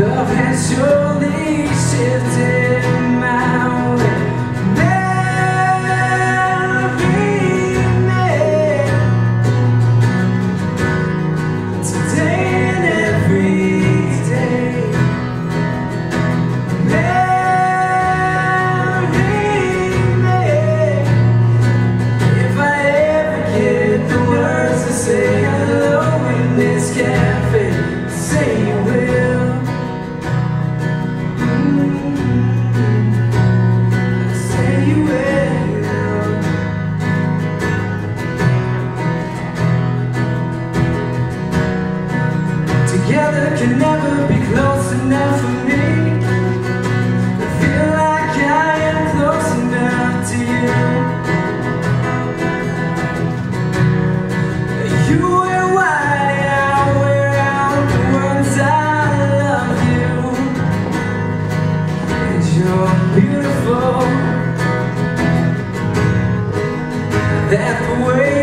Love has surely saved beautiful. That the wait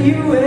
you